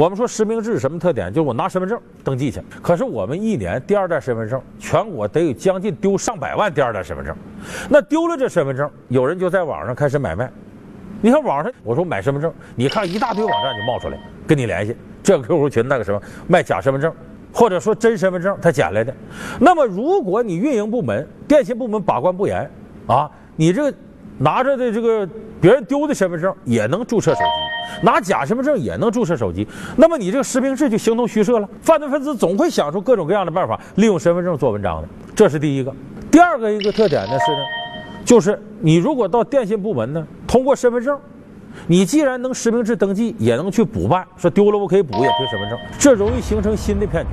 我们说实名制什么特点？就是我拿身份证登记去。可是我们一年第二代身份证，全国得有将近丢上百万第二代身份证。那丢了这身份证，有人就在网上开始买卖。你看网上，我说买身份证，你看一大堆网站就冒出来跟你联系，这个 QQ 群那个什么卖假身份证，或者说真身份证他捡来的。那么如果你运营部门、电信部门把关不严啊，你这个拿着的这个别人丢的身份证也能注册手机，拿假身份证也能注册手机，那么你这个实名制就形同虚设了。犯罪分子总会想出各种各样的办法，利用身份证做文章的，这是第一个。第二个一个特点呢是呢，就是你如果到电信部门呢，通过身份证，你既然能实名制登记，也能去补办，说丢了我可以补，也凭身份证，这容易形成新的骗局。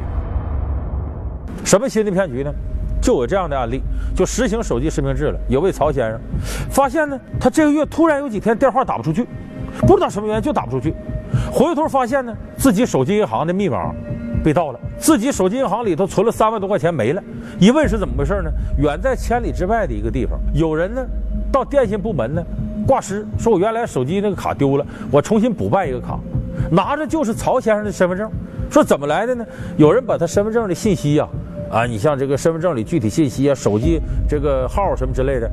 什么新的骗局呢？就有这样的案例，就实行手机实名制了。有位曹先生，发现呢，他这个月突然有几天电话打不出去，不知道什么原因就打不出去。回头发现呢，自己手机银行的密码被盗了，自己手机银行里头存了三万多块钱没了。一问是怎么回事呢？远在千里之外的一个地方，有人呢到电信部门呢挂失，说我原来手机那个卡丢了，我重新补办一个卡，拿着就是曹先生的身份证。说怎么来的呢？有人把他身份证的信息呀。啊你像这个身份证里具体信息啊，手机这个号什么之类的，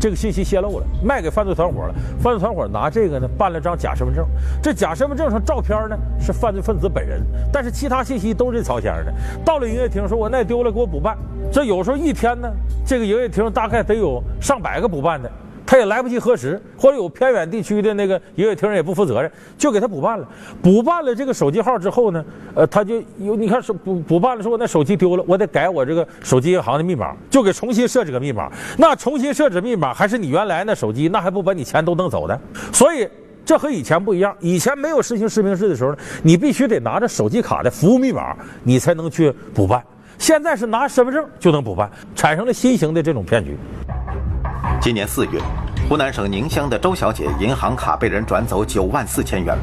这个信息泄露了，卖给犯罪团伙了。犯罪团伙拿这个呢办了张假身份证，这假身份证上照片呢是犯罪分子本人，但是其他信息都是曹先生的。到了营业厅说：“我那丢了，给我补办。”这有时候一天呢，这个营业厅大概得有上百个补办的。他也来不及核实，或者有偏远地区的那个营业厅也不负责任，就给他补办了。补办了这个手机号之后呢，呃，他就有你看，补补办了说，我那手机丢了，我得改我这个手机银行的密码，就给重新设置个密码。那重新设置密码还是你原来那手机，那还不把你钱都弄走的？所以这和以前不一样。以前没有实行实名制的时候，你必须得拿着手机卡的服务密码，你才能去补办。现在是拿身份证就能补办，产生了新型的这种骗局。今年四月，湖南省宁乡的周小姐银行卡被人转走九万四千元，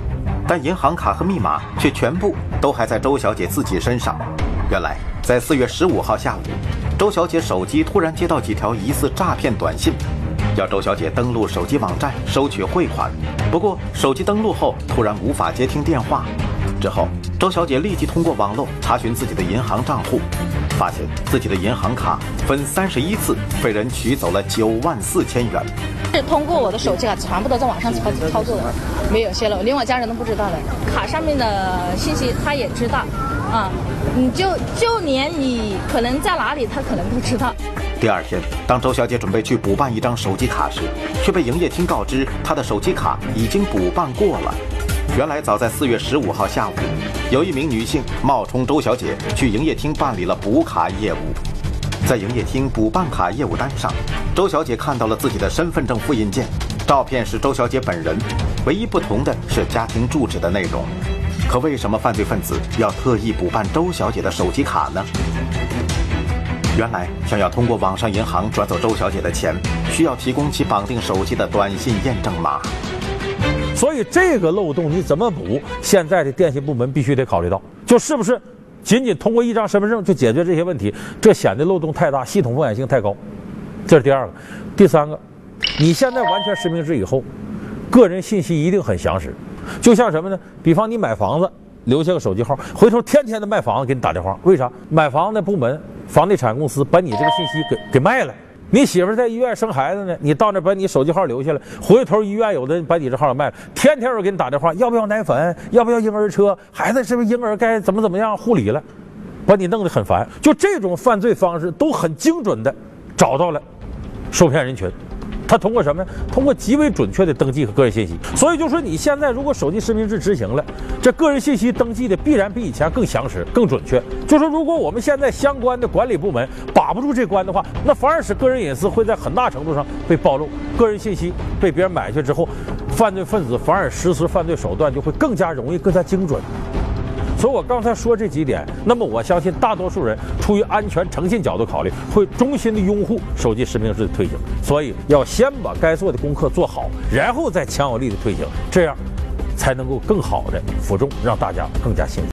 但银行卡和密码却全部都还在周小姐自己身上。原来，在四月十五号下午，周小姐手机突然接到几条疑似诈骗短信，要周小姐登录手机网站收取汇款。不过，手机登录后突然无法接听电话。之后，周小姐立即通过网络查询自己的银行账户。发现自己的银行卡分三十一次被人取走了九万四千元，是通过我的手机卡，全部都在网上操操作的，没有泄露，连我家人都不知道的。卡上面的信息他也知道，啊，你就就连你可能在哪里，他可能都知道。第二天，当周小姐准备去补办一张手机卡时，却被营业厅告知她的手机卡已经补办过了。原来，早在四月十五号下午，有一名女性冒充周小姐去营业厅办理了补卡业务。在营业厅补办卡业务单上，周小姐看到了自己的身份证复印件，照片是周小姐本人，唯一不同的是家庭住址的内容。可为什么犯罪分子要特意补办周小姐的手机卡呢？原来，想要通过网上银行转走周小姐的钱，需要提供其绑定手机的短信验证码。所以这个漏洞你怎么补？现在的电信部门必须得考虑到，就是不是仅仅通过一张身份证就解决这些问题？这显得漏洞太大，系统风险性太高。这是第二个，第三个，你现在完全实名制以后，个人信息一定很详实。就像什么呢？比方你买房子留下个手机号，回头天天的卖房子给你打电话，为啥？买房子的部门、房地产公司把你这个信息给给卖了。你媳妇在医院生孩子呢，你到那把你手机号留下来，回头医院有的把你这号也卖了，天天有给你打电话，要不要奶粉，要不要婴儿车，孩子是不是婴儿该怎么怎么样护理了，把你弄得很烦。就这种犯罪方式都很精准的找到了受骗人群。他通过什么呢？通过极为准确的登记和个人信息，所以就说你现在如果手机实名制执行了，这个人信息登记的必然比以前更详实、更准确。就说如果我们现在相关的管理部门把不住这关的话，那反而使个人隐私会在很大程度上被暴露，个人信息被别人买去之后，犯罪分子反而实施犯罪手段就会更加容易、更加精准。所以我刚才说这几点，那么我相信大多数人出于安全诚信角度考虑，会衷心的拥护手机实名制的推行。所以要先把该做的功课做好，然后再强有力的推行，这样才能够更好的服众，让大家更加信任。